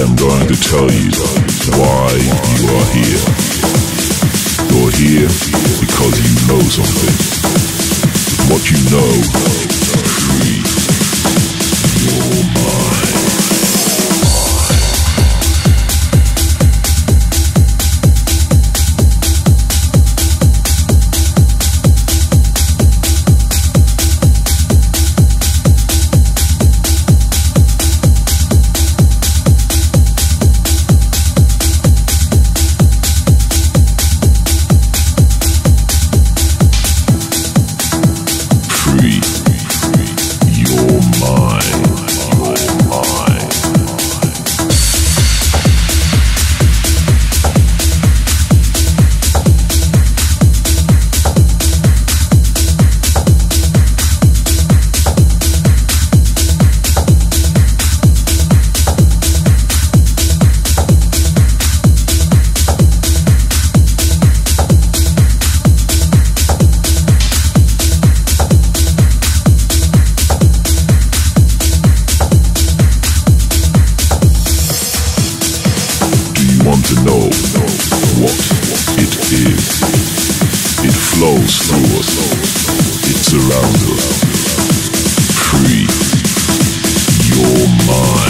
I'm going to tell you why you are here. You're here because you know something. What you know want to know what it is. It flows through us. It surrounds us. Free your mind.